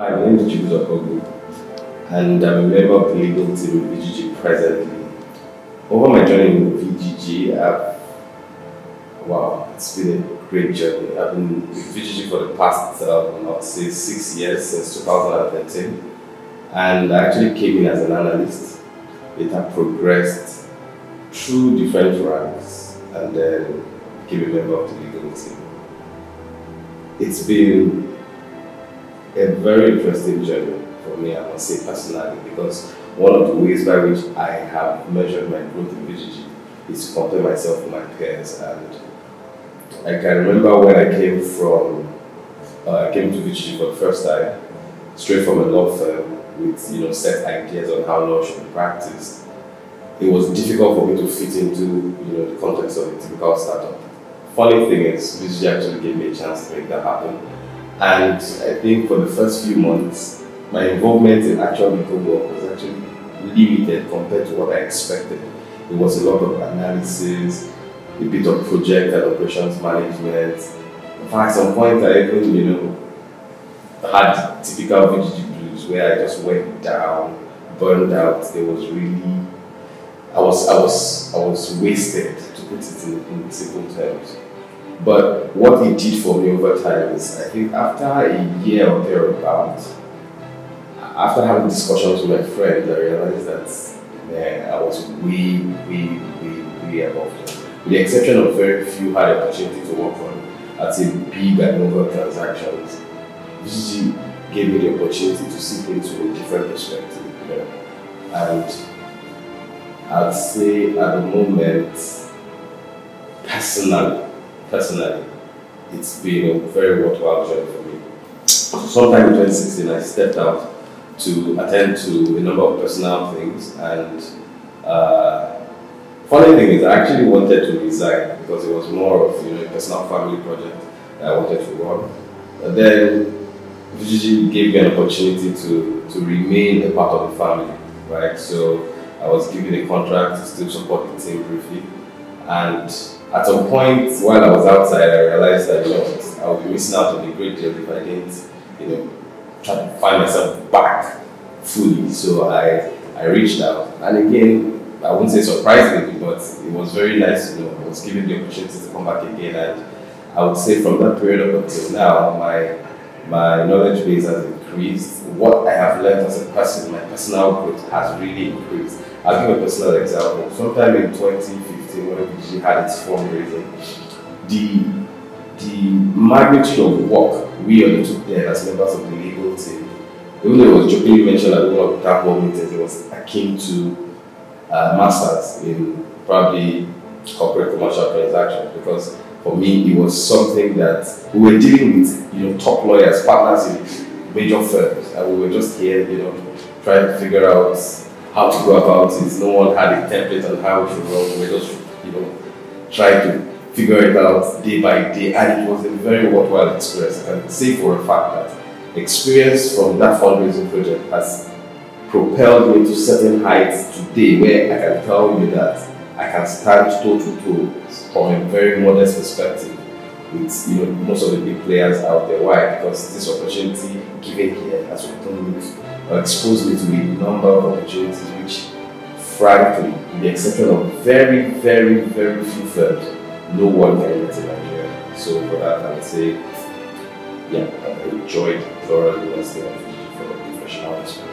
Hi, my name is Chibuzor Kogu, and I'm a member of the legal team at VGG presently. Over my journey in VGG, I've, wow, it's been a great journey. I've been with VGG for the past, um, I'd say, six years, since 2013. And I actually came in as an analyst. It had progressed through different ranks and then became a member of the legal team. It's been a very interesting journey for me, I must say personally, because one of the ways by which I have measured my growth in VGG is to compare myself with my peers. And I can remember when I came from, uh, I came to VGG for the first time, straight from a law firm with you know set ideas on how law should be practiced. It was difficult for me to fit into you know the context of a typical startup. Funny thing is, VGG actually gave me a chance to make that happen and I think for the first few months, my involvement in actual legal work was actually limited compared to what I expected. It was a lot of analysis, a bit of project and operations management. In fact, at some point I even, you know, had typical VGG blues where I just went down, burned out. There was really, I was, I was, I was wasted, to put it in, in simple terms. But what it did for me over time is, I think after a year or thereabouts, after having discussions with my friends, I realized that man, I was way, way, way, way above them. With the exception of very few had the opportunity to work on, I'd say big and novel transactions. VGG gave me the opportunity to see things from a different perspective. You know? And I'd say at the moment, personally, personally, it's been a very worthwhile journey for me. Sometime in 2016, I stepped out to attend to a number of personal things, and uh, funny thing is, I actually wanted to resign because it was more of you know a personal family project that I wanted to run. But then VGG gave me an opportunity to to remain a part of the family, right? So I was given a contract to still support the team briefly, and at some point while I was outside, I realized that you know I would be missing out on a great deal if I didn't, you know, try to find myself back fully. So I I reached out, and again, I wouldn't say surprisingly, but it was very nice. You know, I was given the opportunity to come back again, and I would say from that period up until now, my my knowledge base has increased. What I have learned as a person, my personal growth has really increased. I'll give a personal example. Sometime in 2015, when VGG had its fundraising, the the magnitude of work we undertook there as members of the legal team, even though it was jokingly mentioned at one of the town meetings, it was akin to uh, masters in probably corporate commercial transactions because for me it was something that we were dealing with, you know, top lawyers, partners in major firms, and we were just here, you know, trying to figure out how to go about it. No one had a template on how should run. We were just, you know, trying to figure it out day by day, and it was a very worthwhile experience. I can say for a fact that experience from that fundraising project has propelled me to certain heights today where I can tell you that I can stand toe to toe from a very modest perspective with you know most of the big players out there. Why? Because this opportunity given here has opened or uh, exposed me to a number of opportunities which frankly, with the exception of very, very, very few firms, no one can get in Nigeria. So for that I would say yeah, I enjoyed thoroughly listening for professional experience.